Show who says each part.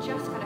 Speaker 1: just